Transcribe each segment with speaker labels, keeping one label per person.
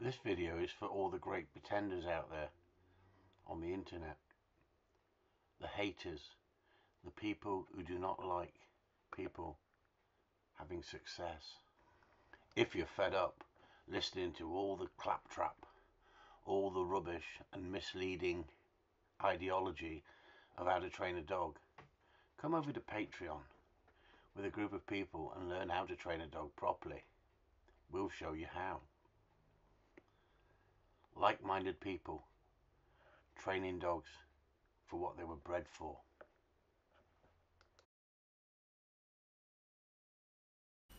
Speaker 1: This video is for all the great pretenders out there on the internet. The haters, the people who do not like people having success. If you're fed up listening to all the claptrap, all the rubbish and misleading ideology of how to train a dog, come over to Patreon with a group of people and learn how to train a dog properly. We'll show you how. Like-minded people training dogs for what they were bred for.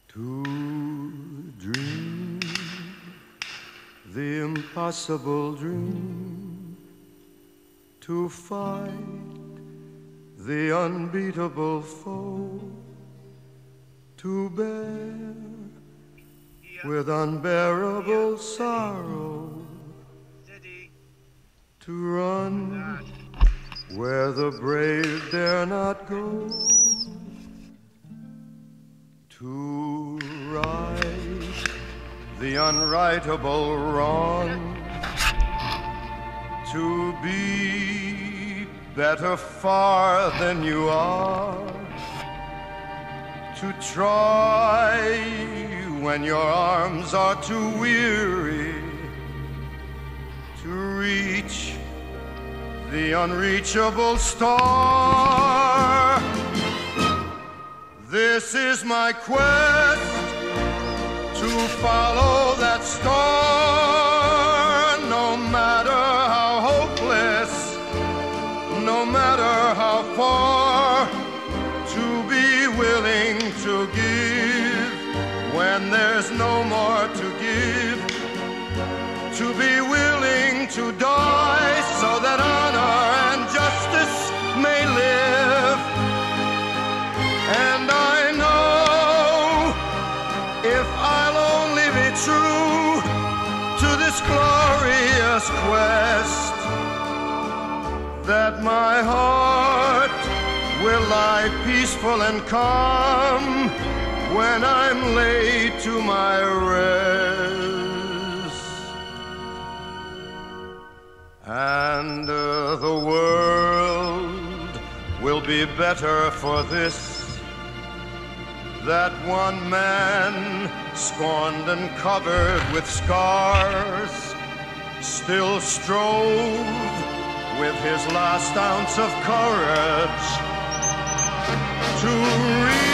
Speaker 2: To dream the impossible dream, to fight the unbeatable foe, to bear with unbearable sorrow, to run. Where the brave dare not go. To right the unrightable wrong, to be better far than you are, to try when your arms are too weary, reach the unreachable star. This is my quest to follow that star, that my heart will lie peaceful and calm when I'm laid to my rest. And uh, the world will be better for this that one man, scorned and covered with scars, still strove with his last ounce of courage to reach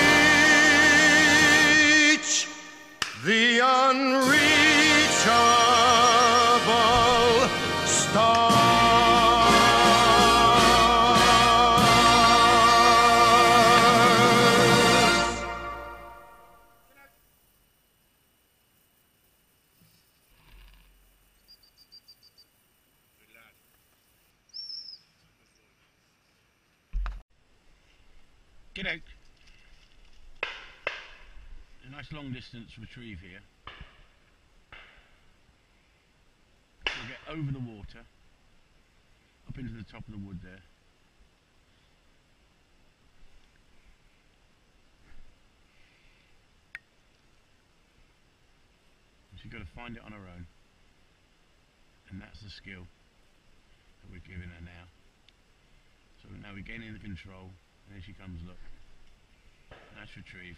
Speaker 3: Get out. A nice long distance retrieve here. We'll get over the water, up into the top of the wood there. She's got to find it on her own. And that's the skill that we're giving her now. So now we're gaining the control. There she comes, look. Nice retrieve.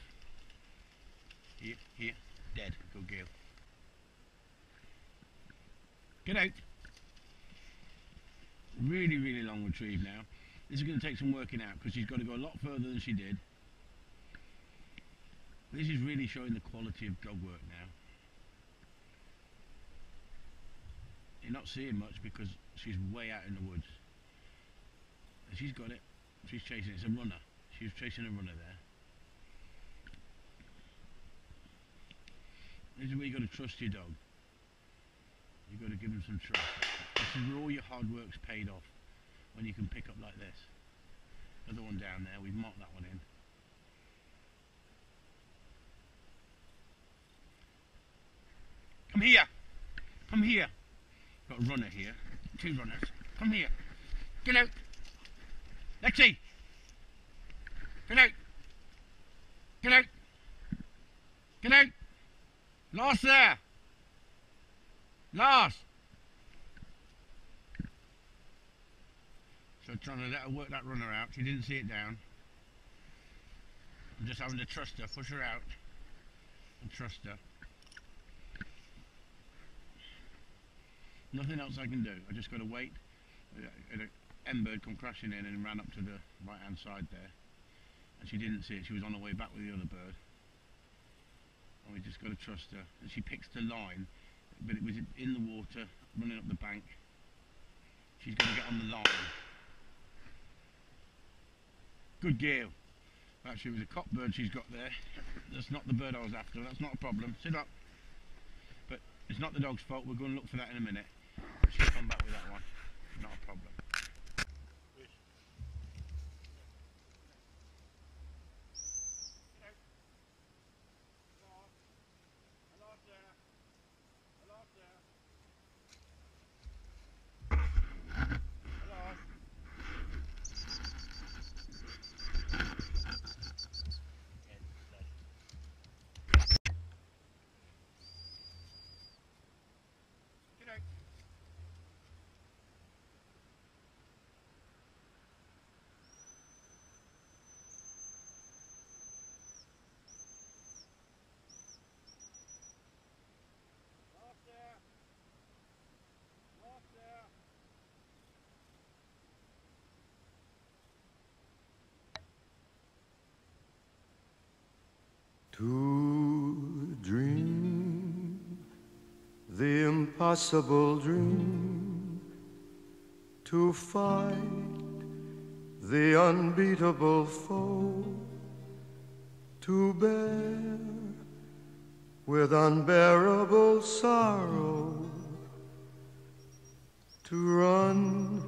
Speaker 3: Here, here, dead. Good girl. Get out. Really, really long retrieve now. This is going to take some working out because she's got to go a lot further than she did. This is really showing the quality of dog work now. You're not seeing much because she's way out in the woods. And she's got it. She's chasing. It's a runner. She was chasing a runner there. This is where you've got to trust your dog. You've got to give him some trust. This is where all your hard work's paid off. When you can pick up like this. Another one down there. We've marked that one in. Come here. Come here. Got a runner here. Two runners. Come here. Get out. Lexi! Get out! Get out! Get out! Lost there! Lars! So trying to let her work that runner out. She didn't see it down. I'm just having to trust her, push her out and trust her. Nothing else I can do. I just got to wait. Uh, uh, An hen bird come crashing in and ran up to the right hand side there. And she didn't see it. She was on her way back with the other bird. And we just got to trust her. And she picks the line, but it was in the water, running up the bank. She's going to get on the line. Good girl. Actually, it was a cock bird she's got there. That's not the bird I was after. That's not a problem. Sit up. But it's not the dog's fault. We're going to look for that in a minute. She'll come back with that one. Not a problem.
Speaker 2: To dream the impossible dream, to fight the unbeatable foe, to bear with unbearable sorrow, to run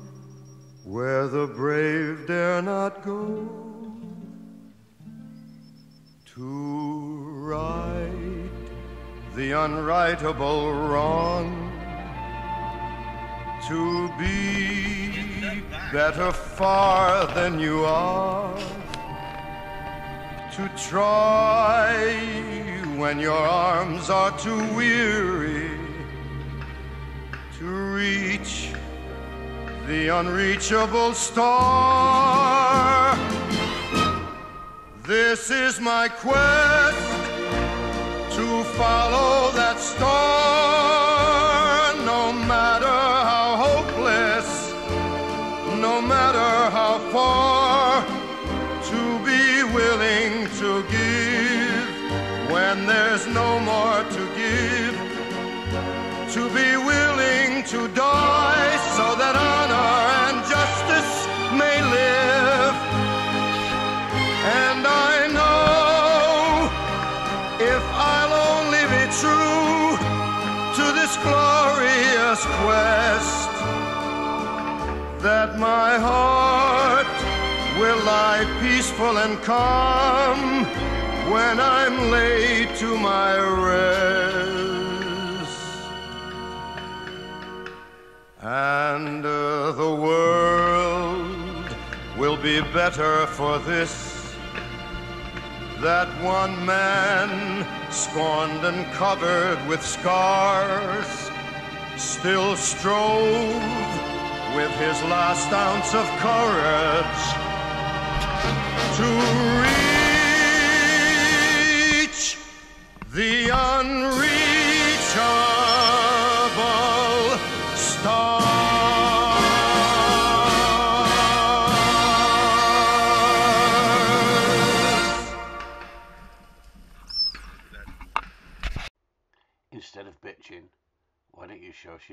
Speaker 2: where the brave dare not go the unrightable wrong, to be better far than you are, to try when your arms are too weary, to reach the unreachable star. This is my quest to follow that star, no matter how hopeless, no matter how far, to be willing to give. When there's no more to give, to be glorious quest, that my heart will lie peaceful and calm when I'm laid to my rest. And uh, the world will be better for this that one man, scorned and covered with scars, still strove with his last ounce of courage to reach the unreachable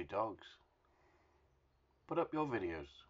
Speaker 1: dogs? Put up your videos.